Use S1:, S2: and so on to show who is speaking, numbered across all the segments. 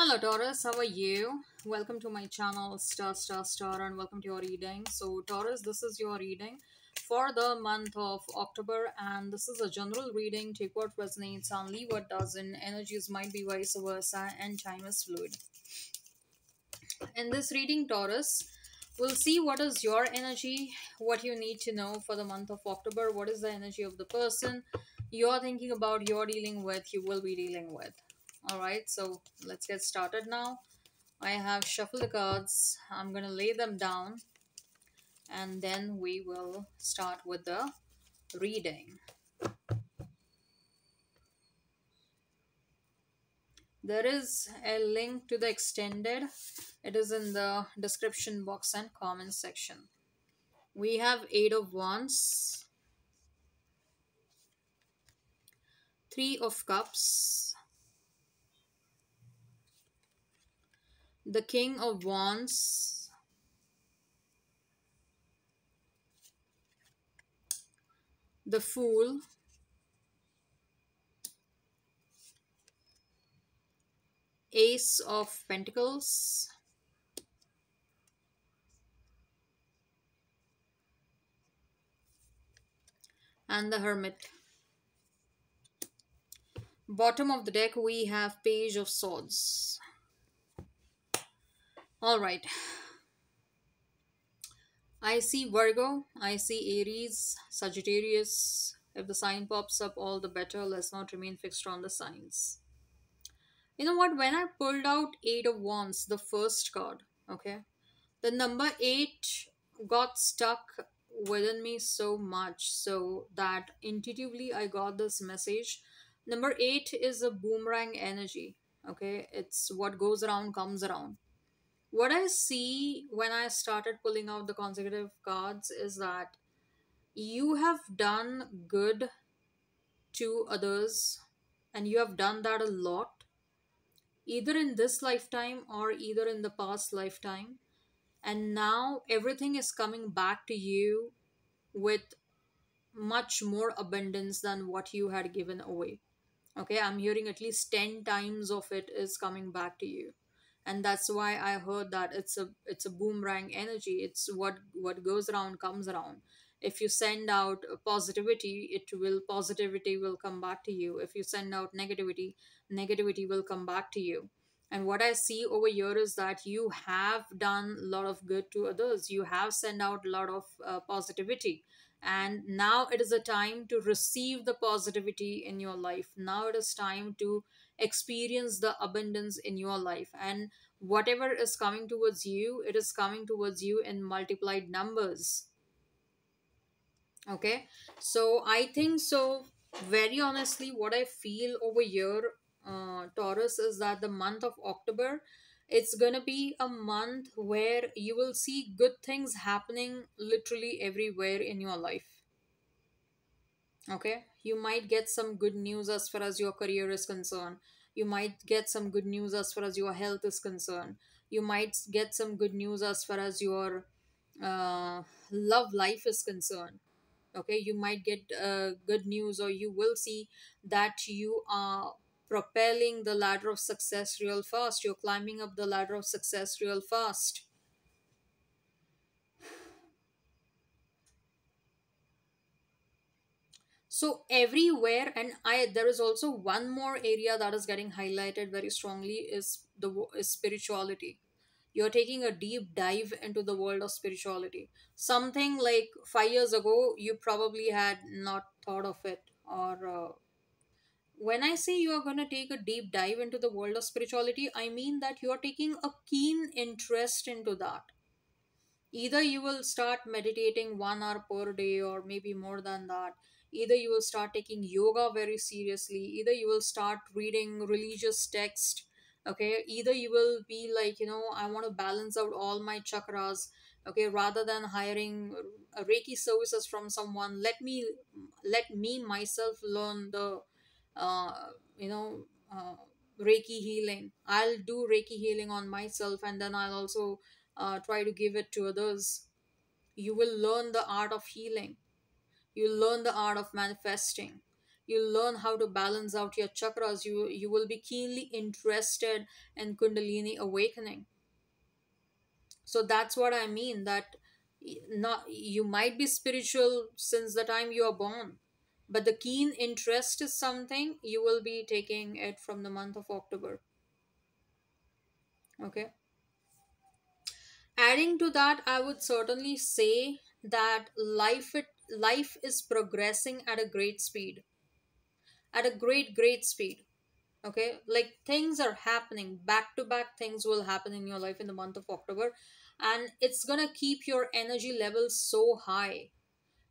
S1: Hello Taurus, how are you? Welcome to my channel Staar Staar Staar and welcome to your reading. So Taurus, this is your reading for the month of October and this is a general reading. Take what resonates and leave what doesn't. Energies might be vice versa and time is fluid. In this reading Taurus, we'll see what is your energy, what you need to know for the month of October, what is the energy of the person you're thinking about, you're dealing with, you will be dealing with all right so let's get started now. I have shuffled the cards. I'm gonna lay them down and then we will start with the reading. There is a link to the extended. It is in the description box and comment section. We have eight of wands three of cups the King of Wands, the Fool, Ace of Pentacles, and the Hermit. Bottom of the deck, we have Page of Swords. All right. I see Virgo, I see Aries, Sagittarius. If the sign pops up, all the better. Let's not remain fixed on the signs. You know what? When I pulled out Eight of Wands, the first card, okay, the number eight got stuck within me so much so that intuitively I got this message. Number eight is a boomerang energy, okay? It's what goes around comes around what I see when I started pulling out the consecutive cards is that you have done good to others and you have done that a lot, either in this lifetime or either in the past lifetime. And now everything is coming back to you with much more abundance than what you had given away. Okay, I'm hearing at least 10 times of it is coming back to you and that's why i heard that it's a it's a boomerang energy. It's what what goes around comes around. If you send out positivity it will positivity will come back to you. If you send out negativity negativity will come back to you. And what i see over here is that you have done a lot of good to others. You have sent out a lot of uh, positivity. And now it is a time to receive the positivity in your life. Now it is time to experience the abundance in your life. And whatever is coming towards you it is coming towards you in multiplied numbers. Okay? So i think so. Very honestly what i feel over here uh, taurus is that the month of october it's gonna be a month where you will see good things happening literally everywhere in your life. Okay you might get some good news as far as your career is concerned. You might get some good news as far as your health is concerned. You might get some good news as far as your uh, love life is concerned. Okay? You might get uh, good news or you will see that you are propelling the ladder of success real fast. You're climbing up the ladder of success real fast so everywhere and i there is also one more area that is getting highlighted very strongly is the is spirituality. You're taking a deep dive into the world of spirituality. Something like 5 years ago you probably had not thought of it or uh, when i say you are going to take a deep dive into the world of spirituality i mean that you are taking a keen interest into that. Either you will start meditating 1 hour per day or maybe more than that either you will start taking yoga very seriously either you will start reading religious text okay? Either you will be like you know i want to balance out all my chakras okay? Rather than hiring reiki services from someone let me let me myself learn the uh, you know uh, reiki healing. I'll do reiki healing on myself and then i'll also uh, try to give it to others. You will learn the art of healing you learn the art of manifesting. You learn how to balance out your chakras. You you will be keenly interested in kundalini awakening. So that's what i mean that not you might be spiritual since the time you are born but the keen interest is something you will be taking it from the month of october. Okay? Adding to that i would certainly say that life it, life is progressing at a great speed. At a great great speed. Okay? Like things are happening. Back to back things will happen in your life in the month of october. And it's gonna keep your energy levels so high.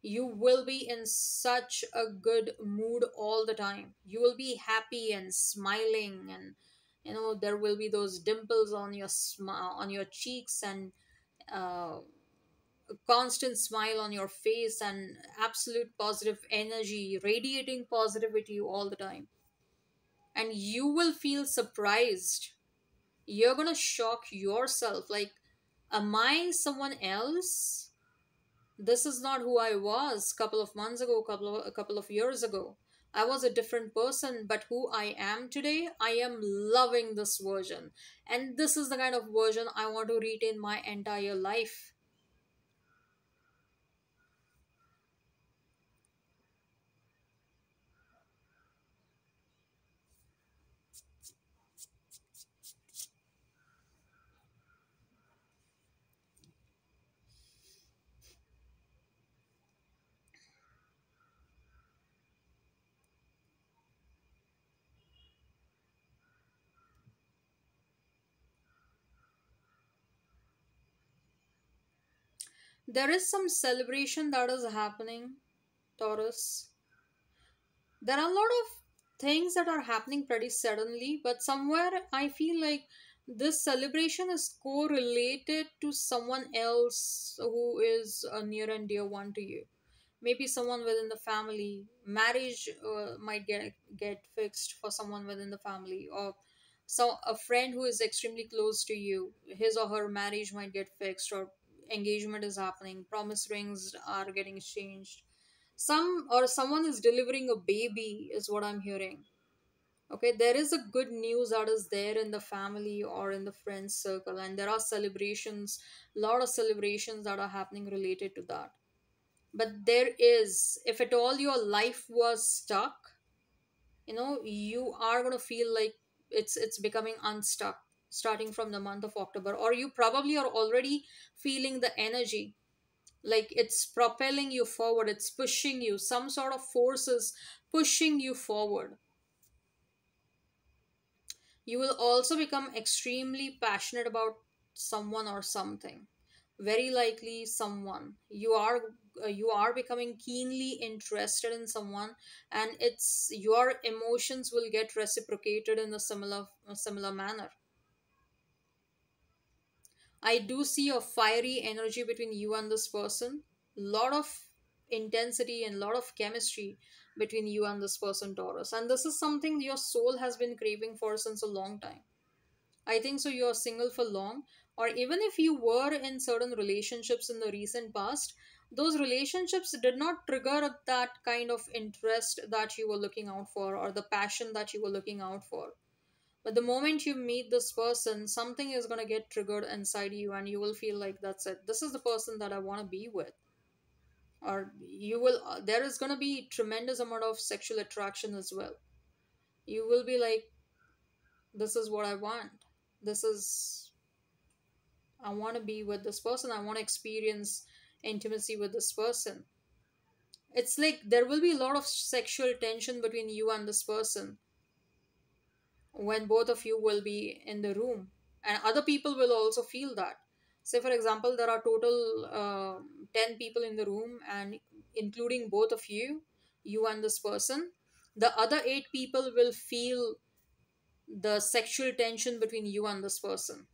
S1: You will be in such a good mood all the time. You will be happy and smiling and you know there will be those dimples on your smile on your cheeks and uh, a constant smile on your face and absolute positive energy radiating positivity all the time. And you will feel surprised. You're gonna shock yourself like am i someone else? This is not who i was a couple of months ago couple of, a couple of years ago. I was a different person but who i am today i am loving this version. And this is the kind of version i want to retain my entire life there is some celebration that is happening taurus. There are a lot of things that are happening pretty suddenly but somewhere i feel like this celebration is correlated to someone else who is a near and dear one to you. Maybe someone within the family. Marriage uh, might get get fixed for someone within the family or so a friend who is extremely close to you. His or her marriage might get fixed or engagement is happening promise rings are getting exchanged. Some or someone is delivering a baby is what i'm hearing. Okay there is a good news that is there in the family or in the friends circle and there are celebrations a lot of celebrations that are happening related to that. But there is if at all your life was stuck you know you are going to feel like it's it's becoming unstuck starting from the month of october or you probably are already feeling the energy. Like it's propelling you forward it's pushing you. Some sort of forces pushing you forward. You will also become extremely passionate about someone or something. Very likely someone. You are uh, you are becoming keenly interested in someone and it's your emotions will get reciprocated in a similar a similar manner i do see a fiery energy between you and this person lot of intensity and a lot of chemistry between you and this person taurus and this is something your soul has been craving for since a long time I think so. You're single for long, or even if you were in certain relationships in the recent past, those relationships did not trigger that kind of interest that you were looking out for or the passion that you were looking out for. But the moment you meet this person, something is going to get triggered inside you, and you will feel like that's it. This is the person that I want to be with. Or you will, uh, there is going to be tremendous amount of sexual attraction as well. You will be like, this is what I want. This is I want to be with this person. I want to experience intimacy with this person. It's like there will be a lot of sexual tension between you and this person when both of you will be in the room, and other people will also feel that. Say, for example, there are total uh, 10 people in the room, and including both of you, you and this person, the other eight people will feel the sexual tension between you and this person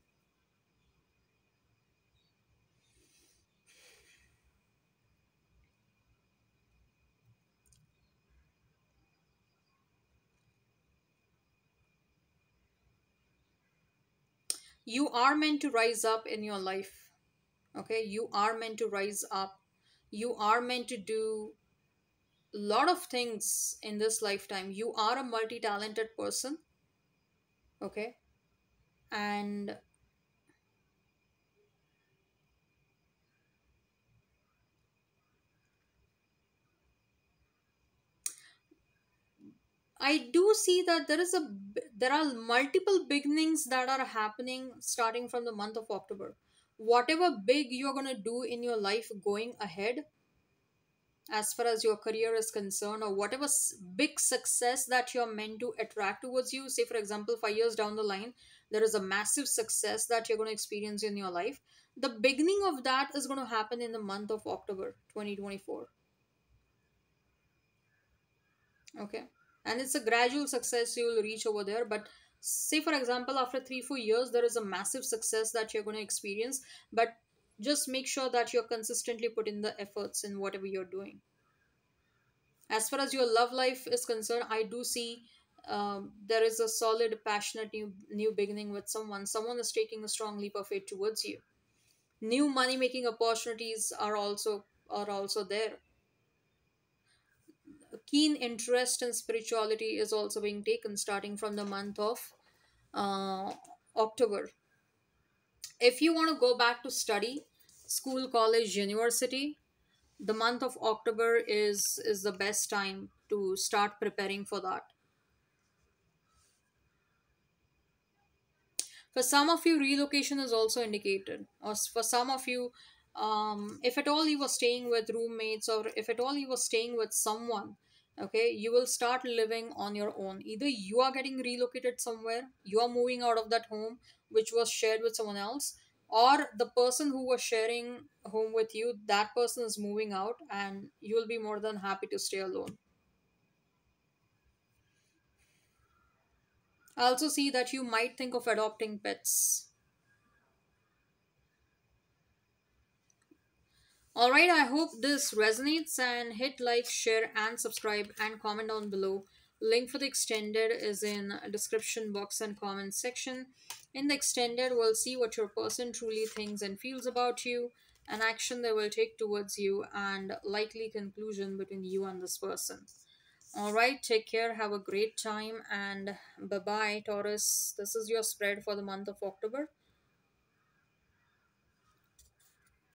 S1: you are meant to rise up in your life okay? You are meant to rise up. You are meant to do a lot of things in this lifetime. You are a multi-talented person okay? And i do see that there is a there are multiple beginnings that are happening starting from the month of october. Whatever big you're going to do in your life going ahead as far as your career is concerned or whatever big success that you're meant to attract towards you say for example 5 years down the line there is a massive success that you're going to experience in your life the beginning of that is going to happen in the month of october 2024 okay and it's a gradual success you'll reach over there. But say for example after 3 4 years there is a massive success that you're going to experience. But just make sure that you're consistently putting the efforts in whatever you're doing. As far as your love life is concerned i do see um, there is a solid passionate new new beginning with someone. Someone is taking a strong leap of faith towards you. New money making opportunities are also are also there keen interest in spirituality is also being taken starting from the month of uh, october if you want to go back to study school college university the month of october is is the best time to start preparing for that For some of you, relocation is also indicated. Or for some of you, um, if at all you were staying with roommates or if at all you were staying with someone, okay, you will start living on your own. Either you are getting relocated somewhere, you are moving out of that home which was shared with someone else, or the person who was sharing home with you, that person is moving out and you will be more than happy to stay alone. I also see that you might think of adopting pets. Alright, I hope this resonates and hit like, share, and subscribe and comment down below. Link for the extended is in description box and comment section. In the extended, we'll see what your person truly thinks and feels about you, an action they will take towards you, and likely conclusion between you and this person. Alright, take care, have a great time, and bye bye, Taurus. This is your spread for the month of October.